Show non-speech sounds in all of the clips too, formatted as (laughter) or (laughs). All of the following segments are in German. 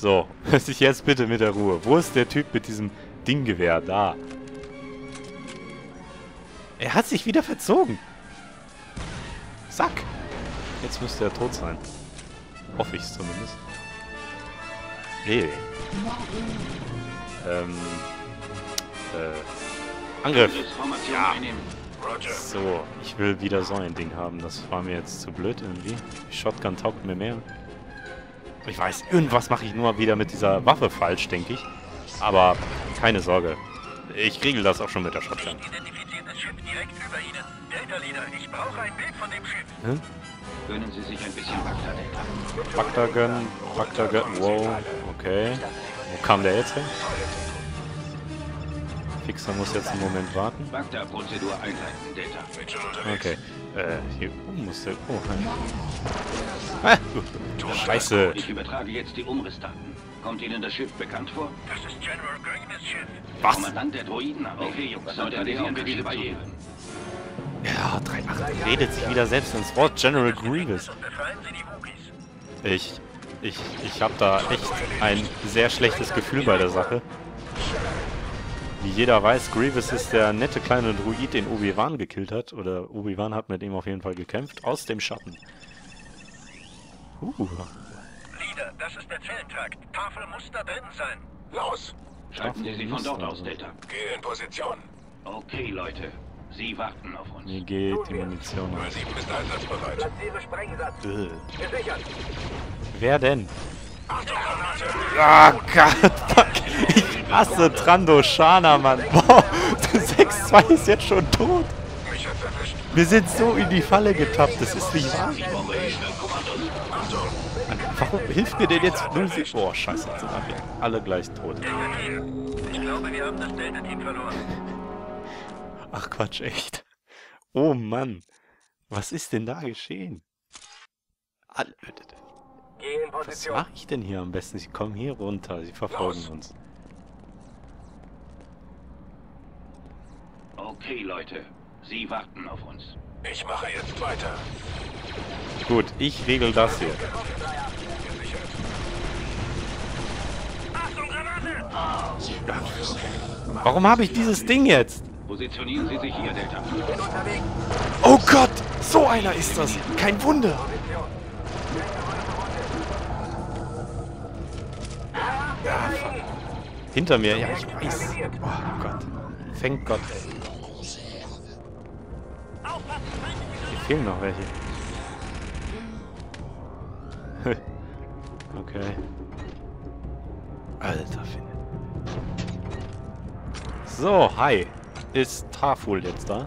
So, (laughs) lass dich jetzt bitte mit der Ruhe. Wo ist der Typ mit diesem Dinggewehr? Da. Er hat sich wieder verzogen. Zack. Jetzt müsste er tot sein. Hoffe ich zumindest. Nee. Ähm. Äh. Angriff. Ja. So, ich will wieder so ein Ding haben. Das war mir jetzt zu blöd irgendwie. Shotgun taugt mir mehr. Ich weiß, irgendwas mache ich nur wieder mit dieser Waffe falsch, denke ich. Aber keine Sorge. Ich regel das auch schon mit der Shotgun. Hm? Gönnen Sie sich ein bisschen Bagdad, Delta. Bagda gönnen, Bagda gönnen, wow, okay. Wo kam der jetzt hin? Fixer muss jetzt einen Moment warten. Einleiten. Okay. Äh, hier oben muss der... Oh, nein. Ah, Scheiße. Ich übertrage jetzt die Umrissdaten. Kommt Ihnen das Schiff bekannt vor? Das ist General Grievous Schiff. Was? Kommandant der Droiden? Okay, Jungs, neutralisieren wir diese Barrieren. Ja, 3-8 redet sich wieder selbst ins Wort. General Grievous. Ich, ich, ich habe da echt ein sehr schlechtes Gefühl bei der Sache. Wie jeder weiß, Grievous ist der nette kleine Druid, den Obi-Wan gekillt hat. Oder Obi-Wan hat mit ihm auf jeden Fall gekämpft. Aus dem Schatten. Uh, Leader, das ist der Zellentrakt. Tafel muss da drin sein. Los, Schalten Sie sie von dort aus, Delta. geh in Position. Okay, Leute. Sie warten auf uns. mir geht die Munition aus. 07 ist einsatzbereit. Platziere Sprengsatz. Äh. Gesichert. Wer denn? Achtung, Granate! Ah, Gott, fuck. Ich hasse Trando Shana, Mann. Boah, 6-2 ist jetzt schon tot. Wir sind so in die Falle getappt, das ist nicht wahr. Warum hilft mir denn jetzt 07? Boah, scheiße, jetzt sind wir alle gleich tot. Ich glaube, wir haben das Delta-Team verloren. Ach Quatsch, echt. Oh Mann. Was ist denn da geschehen? Was mache ich denn hier am besten? Sie kommen hier runter, sie verfolgen Los. uns. Okay, Leute. Sie warten auf uns. Ich mache jetzt weiter. Gut, ich regel das hier. Gesichert. Achtung, Granate! Warum habe ich dieses Ding jetzt? Positionieren Sie sich hier, Delta. Oh Gott, so einer ist das. Kein Wunder. Hinter mir, ja, ich weiß. Oh Gott. Fängt Gott, ey. Hier fehlen noch welche. (laughs) okay. Alter Finne. So, hi. Ist Taful jetzt da?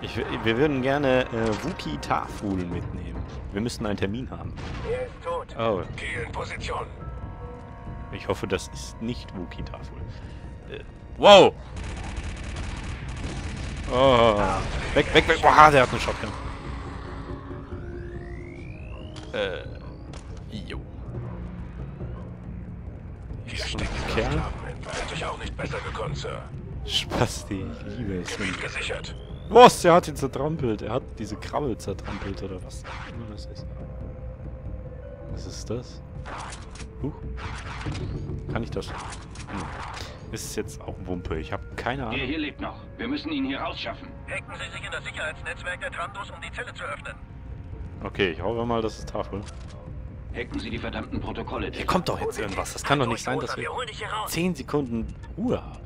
Ich, wir würden gerne äh, Wookie Taful mitnehmen. Wir müssen einen Termin haben. Er ist tot. Oh, Geh in Position. ich hoffe, das ist nicht Wookie Taful. Äh, wow! Oh, weg, weg, weg. Boah, der hat eine Shotgun. Äh, jo. Ein steckt Kerl. Hätte ich auch nicht besser gekonnt, Sir. Spasti, ich liebe es. wenn- Gesichert. Was? Der hat ihn zertrampelt. Er hat diese Krabbel zertrampelt oder was auch immer das ist. Was ist das? Huch. Kann ich das? Hm. Ist jetzt auch Wumpe. Ich habe keine Der Ahnung. hier lebt noch. Wir müssen ihn hier rausschaffen. Hacken Sie sich in das Sicherheitsnetzwerk der Trandos, um die Zelle zu öffnen. Okay, ich hoffe mal, das ist Tafel. Hacken Sie die verdammten Protokolle, Hier kommt doch jetzt irgendwas. Das kann doch nicht sein, dass wir Wir holen dich hier raus. 10 Sekunden Ruhe haben.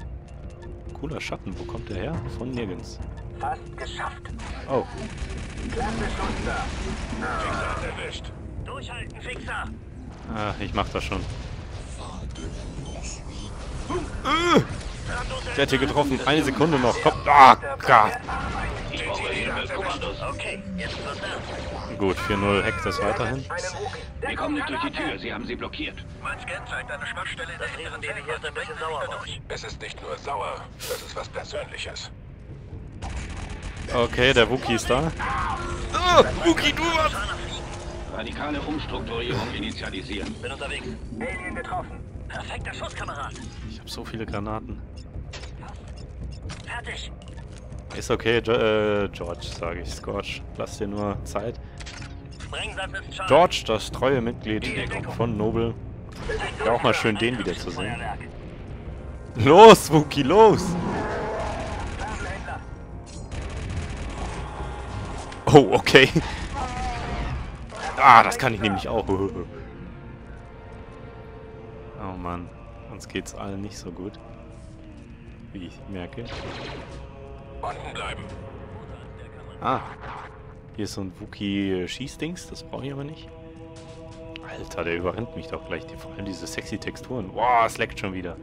Cooler Schatten. Wo kommt der her? Von nirgends. Fast geschafft. Oh. Klasse Schutzer. Hat erwischt. Durchhalten, Fixer. Ah, ich mach das schon. Der hat hier getroffen. Eine Sekunde noch. Komm. Ah, Gott. Ich. Gut, 4-0 hackt das weiterhin. Wir kommen nicht durch die Tür. Sie haben sie blockiert. Mein Scan zeigt eine Schwachstelle in der hinteren ein bisschen sauer durch. Es ist nicht nur sauer, das ist was Persönliches. Okay, der Wookie ist da. Ah, Wookie, du was? Radikale Umstrukturierung initialisieren. Bin unterwegs. Alien getroffen. Perfekter Schuss, Kamerad. Habe so viele Granaten. Fertig. Ist okay, jo äh, George, sage ich. Scorch, lass dir nur Zeit. George, das treue Mitglied von Noble. Wäre auch mal schön, den wieder zu sehen. Los, Wookie, los! Oh, okay. Ah, das kann ich nämlich auch. (laughs) Oh Mann, uns geht's allen nicht so gut. Wie ich merke. Unten bleiben. Ah, hier ist so ein Wookie-Schießdings, das brauche ich aber nicht. Alter, der überrennt mich doch gleich. Die, vor allem diese sexy Texturen. Boah, es leckt schon wieder.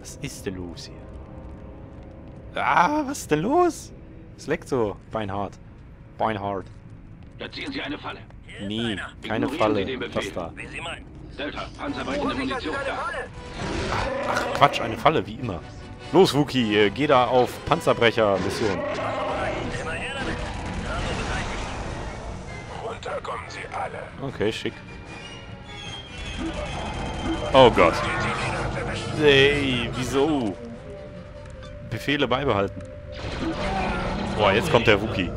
Was ist denn los hier? Ah, was ist denn los? Es leckt so. Beinhart. Beinhart. Platzieren Sie eine Falle. Nee, keine Falle. Was da? Wie Sie meinen. Delta, panzerbrechende Munition da. Ach, Quatsch, eine Falle, wie immer. Los, Wookie, äh, geh da auf Panzerbrecher-Mission. Sie alle. Okay, schick. Oh Gott. Ey, wieso? Befehle beibehalten. Boah, jetzt kommt der Wookie.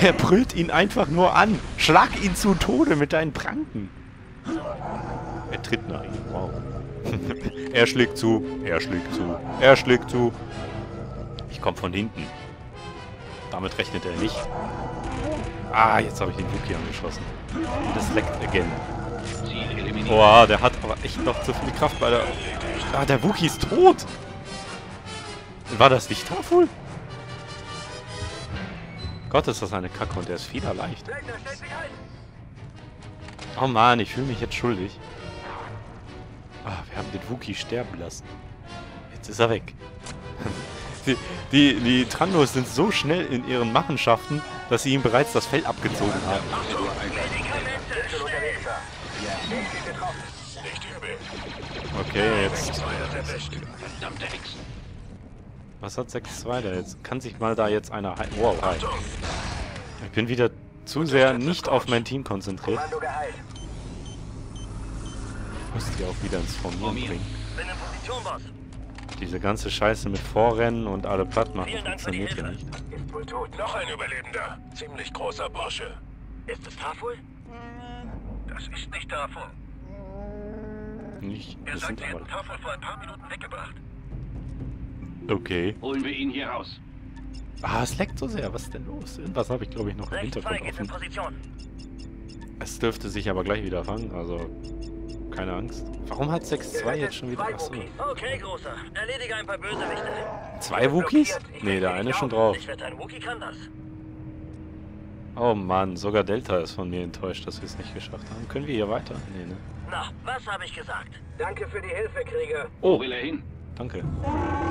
Er brüllt ihn einfach nur an. Schlag ihn zu Tode mit deinen Pranken. Er tritt nach ihm. Wow. (laughs) er schlägt zu. Er schlägt zu. Er schlägt zu. Ich komme von hinten. Damit rechnet er nicht. Ah, jetzt habe ich den Wookie angeschossen. Das leckt again. Boah, der hat aber echt noch zu viel Kraft bei der... Ah, der Wookie ist tot! War das nicht Tafel? Gott, ist das eine Kacke und der ist federleicht. Oh Mann, ich fühle mich jetzt schuldig. Ah, wir haben den Wookie sterben lassen. Jetzt ist er weg. (laughs) Die, die, die Trandos sind so schnell in ihren Machenschaften, dass sie ihm bereits das Fell abgezogen haben. Okay, jetzt... Was hat 6-2 da jetzt? Kann sich mal da jetzt einer... Wow, hi. Ich bin wieder zu sehr nicht auf mein Team konzentriert. Geheilt. Muss die auch wieder ins Formieren bringen. Diese ganze Scheiße mit Vorrennen und alle platt machen funktioniert ja nicht. Ist wohl tot. Noch ein Überlebender. Ziemlich großer Bursche. Ist es Tafel? Das ist nicht Tafel. Nicht, Er sagt, aber... hätten Tafel vor ein paar Minuten weggebracht. Okay. Holen wir ihn hier raus. Ah, es leckt so sehr. Was ist denn los? Irgendwas habe ich, glaube ich, noch im 6-2 Hintergrund offen. Position. Es dürfte sich aber gleich wieder fangen, also... Keine Angst. Warum hat 6-2 jetzt schon wieder... Achso. Okay, Großer. Erledige ein paar Bösewichte. Zwei Wookies? Nee, der eine ist schon drauf. Oh Mann, sogar Delta ist von mir enttäuscht, dass wir es nicht geschafft haben. Können wir hier weiter? Nee, ne? Na, was habe ich gesagt? Danke für die Hilfe, Krieger. Wo Oh, will er hin? Danke.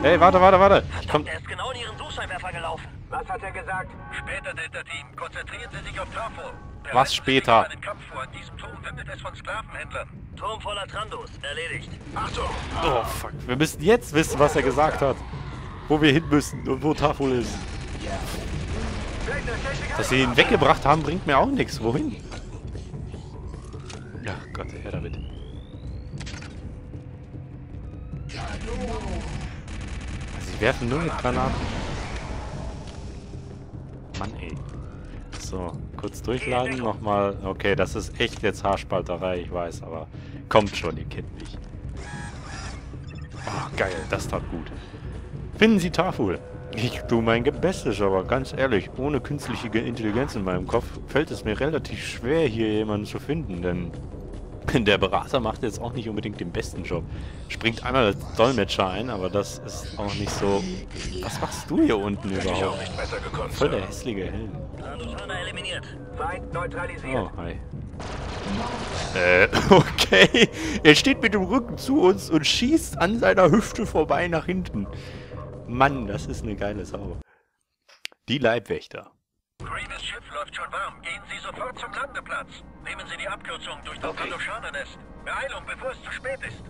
Hey, warte, warte, warte. Ich komm... Er ist genau in ihren Suchscheinwerfer gelaufen. Was hat er gesagt? Später, Delta-Team. Konzentrieren Sie sich auf Tafel. Was später? für einen Kampf vor. In diesem Turm wimmelt es von Sklavenhändlern. Turm voller Trandos. Erledigt. Achtung! Oh, fuck. Wir müssen jetzt wissen, was er gesagt hat. Wo wir hin müssen und wo Tafel ist. Dass sie ihn weggebracht haben, bringt mir auch nichts. Wohin? Ja, Gott, her damit. Also, werfen nur mit Granaten. Mann, ey. So, kurz durchladen, nochmal. Okay, das ist echt jetzt Haarspalterei, ich weiß, aber kommt schon, ihr kennt mich. Oh, geil, das tat gut. Finden Sie Tafel. Ich tu mein Bestes, aber ganz ehrlich, ohne künstliche Intelligenz in meinem Kopf fällt es mir relativ schwer, hier jemanden zu finden, denn der Berater macht jetzt auch nicht unbedingt den besten Job. Springt einmal als Dolmetscher ein, aber das ist auch nicht so... Was machst du hier unten überhaupt? gekonnt, Voll der hässliche Helm. Oh, hi. Äh, (laughs) okay. Er steht mit dem Rücken zu uns und schießt an seiner Hüfte vorbei nach hinten. Mann, das ist eine geile Sau. Die Leibwächter. Grievous Schiff läuft schon warm. Gehen Sie sofort zum Landeplatz. Nehmen Sie die Abkürzung durch das Okay. Trandoshana-Nest. Beeilung, bevor es zu spät ist.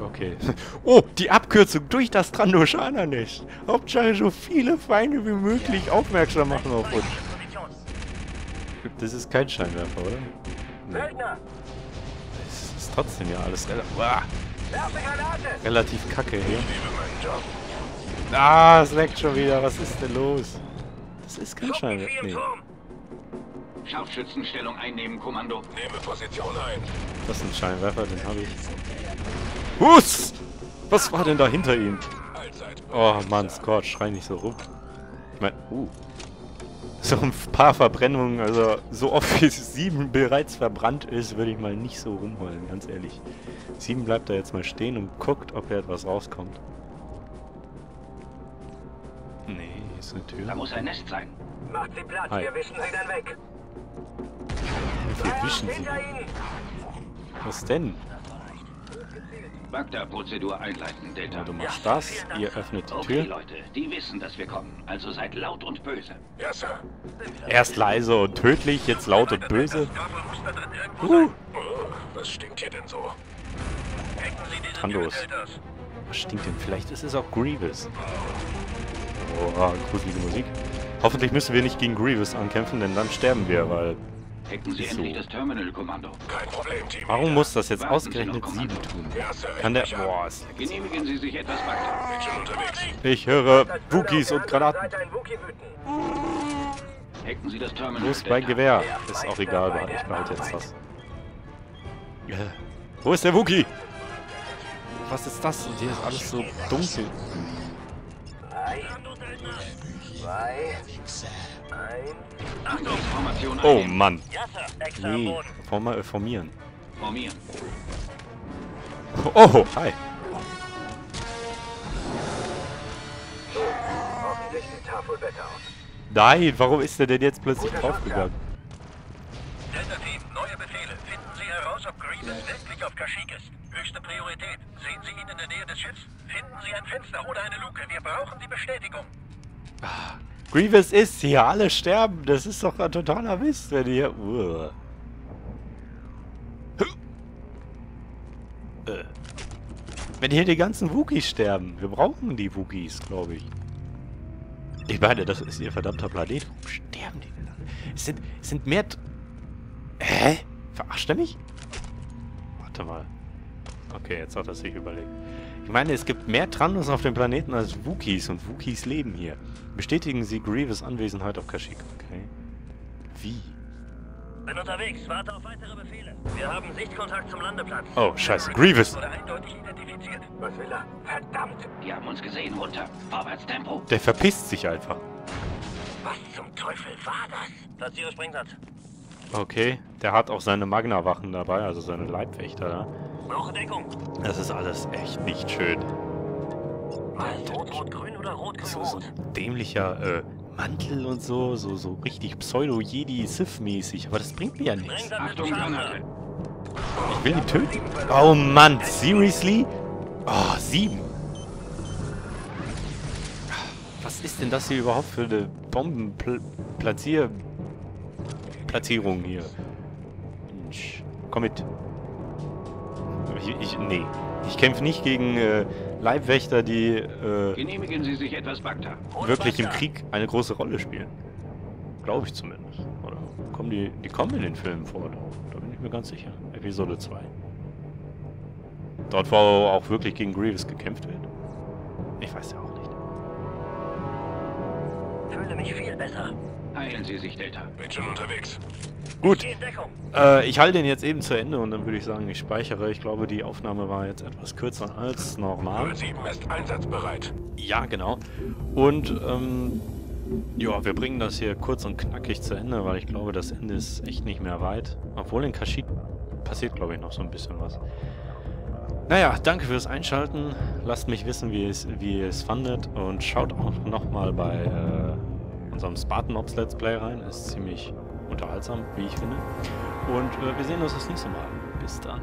Okay. (laughs) Oh, die Abkürzung durch das Trandoshana-Nest. Hauptsache so viele Feinde wie möglich aufmerksam machen auf uns. Das ist kein Scheinwerfer, oder? Söldner, Es ist trotzdem ja alles werfe Granate. relativ kacke hier. Ah, es leckt schon wieder. Was ist denn los? Das ist kein im Nee. Scharfschützenstellung einnehmen, Kommando. Nehme Position ein. Das ist ein Scheinwerfer, den habe ich. Hus! Was war denn da hinter ihm? Oh Mann, Scott, schrei nicht so rum. Ich mein, uh. So ein paar Verbrennungen, also so oft wie sieben bereits verbrannt ist, würde ich mal nicht so rumheulen, ganz ehrlich. Sieben bleibt da jetzt mal stehen und guckt, ob hier etwas rauskommt. Nee, ist eine Tür. Da muss ein Nest sein. Macht sie Platz, Hi. wir wischen sie dann weg. Viel wischen sie? Was denn? Bagda-Prozedur einleiten, Delta. Ja, du machst das, ihr öffnet die Okay, Tür. Leute, die wissen, dass wir kommen. Also seid laut und böse. Ja, Sir. Erst leise und tödlich, jetzt laut und böse. Uh. Oh, was stinkt hier denn so? Deltas. was stinkt denn? Vielleicht ist es auch Grievous. Oh, gruselige Musik. Hoffentlich müssen wir nicht gegen Grievous ankämpfen, denn dann sterben wir, weil... Hacken Sie So. endlich das Terminal, Kommando. Kein Problem, Team. Warum muss das jetzt ausgerechnet sieben tun? Ja, Sir. Kann der... Boah, ist Genehmigen Sie sich etwas, Bagda. Bin schon unterwegs. Ich höre Wookies und Granaten. Wo ist mein. Gewehr? Ist auch egal, ich behalte jetzt das. Äh, Wo ist der Wookie? Was ist das? Hier ist alles so dunkel. Oh. Mann. Nee, forma äh, formieren. Formieren. Oh, hi. Nein, warum ist der denn jetzt plötzlich draufgegangen? Delta-Team, neue Befehle. Finden Sie heraus, ob Grievous wirklich auf Kashyyyk ist. Höchste Priorität. Sehen Sie ihn in der Nähe des Schiffs? Finden Sie ein Fenster oder eine Luke. Wir brauchen die Bestätigung. Grievous ist hier, alle sterben. Das ist doch ein totaler Mist, wenn ihr... Äh. Wenn hier die ganzen Wookies sterben. Wir brauchen die Wookies, glaube ich. Ich meine, das ist ihr verdammter Planet. Warum sterben die denn alle? Es sind, es sind mehr... Hä? Verarscht er mich? Warte mal. Okay, jetzt hat er sich überlegt. Ich meine, es gibt mehr Trandos auf dem Planeten als Wookies und Wookies leben hier. Bestätigen Sie Grievous Anwesenheit auf Kashyyyk. Okay. Wie? Bin unterwegs. Warte auf weitere Befehle. Wir haben Sichtkontakt zum Landeplatz. Oh, scheiße. Grievous! Wurde eindeutig identifiziert. Was will er? Verdammt! Die haben uns gesehen. Runter. Vorwärtstempo. Der verpisst sich einfach. Was zum Teufel war das? Platziere Springsatz. Okay. Der hat auch seine Magna-Wachen dabei, also seine Leibwächter da. Brauche Deckung. Das ist alles echt nicht schön. Was? Rot, Rot, Grün oder Rot, Grün, So, so ein dämlicher äh, Mantel und so, so, so richtig Pseudo-Jedi-Sith-mäßig. Aber das bringt mir ja nichts. Achtung. Granate. Ich will ihn töten. Oh Mann, seriously? Oh, sieben. Was ist denn das hier überhaupt für eine Bombenplatzier... Platzierung hier? Mensch, komm mit. Ich, ich, nee. Ich kämpfe nicht gegen äh, Leibwächter, die äh, Genehmigen Sie sich etwas, Bagda. wirklich im Krieg eine große Rolle spielen. Glaube ich zumindest. Oder kommen die, die kommen in den Filmen vor. Da bin ich mir ganz sicher. Episode 2. Dort, wo auch wirklich gegen Grievous gekämpft wird. Ich weiß ja auch nicht. Fühle mich viel besser. Heilen Sie sich, Delta. Bin schon unterwegs. Gut, Deckung. äh, ich halte den jetzt eben zu Ende und dann würde ich sagen, ich speichere. Ich glaube, die Aufnahme war jetzt etwas kürzer als normal. 07 ist einsatzbereit. Ja, genau. Und ähm, ja, wir bringen das hier kurz und knackig zu Ende, weil ich glaube, das Ende ist echt nicht mehr weit. Obwohl in Kashyyyk passiert, glaube ich, noch so ein bisschen was. Naja, danke fürs Einschalten. Lasst mich wissen, wie, es, wie ihr es fandet. Und schaut auch nochmal bei äh, unserem Spartan Ops Let's Play rein. Ist ziemlich unterhaltsam, wie ich finde. Und äh, wir sehen uns das nächste Mal. Bis dann.